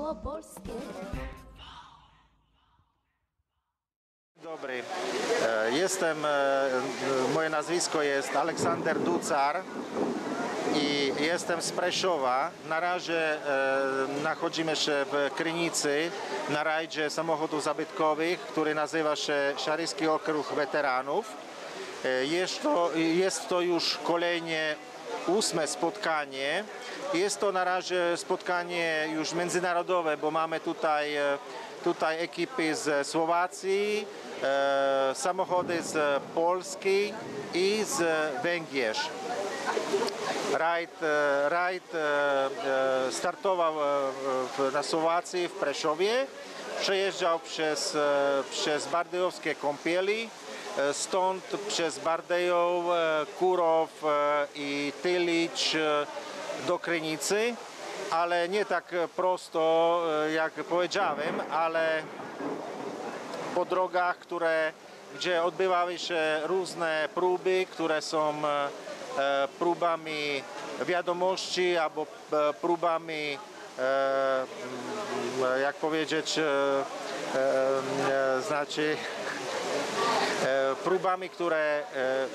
małopolskie. Dobry, E, jestem, e, moje nazwisko jest Aleksander Ducar i jestem z Preszowa. Na razie e, nachodzimy się w Krynicy na rajdzie samochodów zabytkowych, który nazywa się Szaryski Okruch Weteranów. E, Jest to, jest to już kolejnie ósme spotkanie. Jest to na razie spotkanie już międzynarodowe, bo mamy tutaj, e, tutaj ekipy z Słowacji, e, samochody z Polski i z Węgier. Rajd, e, rajd e, startował na Słowacji, w Preszowie. Przejeżdżał przez, przez Bardejowskie kąpieli, stąd przez Bardejów, e, Kurow e, i Tylicz e, do Krynicy, ale nie tak prosto, e, jak powiedziałem, ale po drogach, które, gdzie odbywały się różne próby, które są e, e, próbami wiadomości albo e, próbami, e, jak powiedzieć, e, e, e, znaczy e, próbami, które e, e,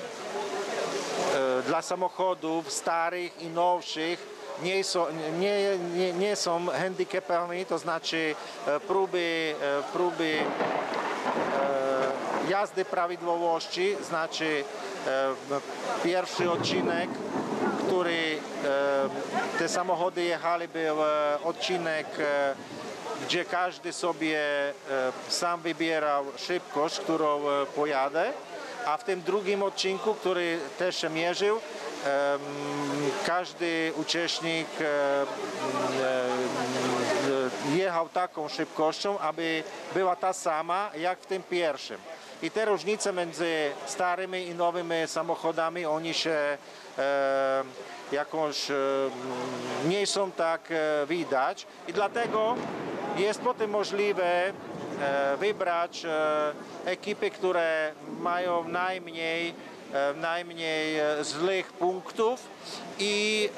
dla samochodów starych i nowszych nie są, nie, nie, nie są handicapami, to znaczy e, próby, e, próby e, jazdy prawidłowości, znaczy e, pierwszy odcinek, który e, te samochody jechali, był e, odcinek, e, gdzie każdy sobie e, sam wybierał szybkość, którą e, pojadę, a w tym drugim odcinku, który też mierzył, każdy uczestnik e, e, jechał taką szybkością, aby była ta sama jak w tym pierwszym. I te różnice między starymi i nowymi samochodami, oni się e, jakąś e, nie są tak e, widać i dlatego jest potem możliwe e, wybrać e, ekipy, które mają najmniej, e, najmniej złych punktów i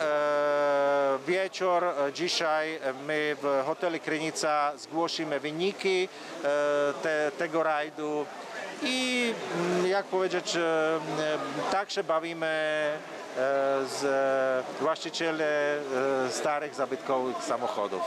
wieczór dzisiaj my w hotelu Krynica zgłosimy wyniki te, tego rajdu i mm, jak powiedzieć, e, tak się bawimy z właścicielem e, starych zabytkowych samochodów.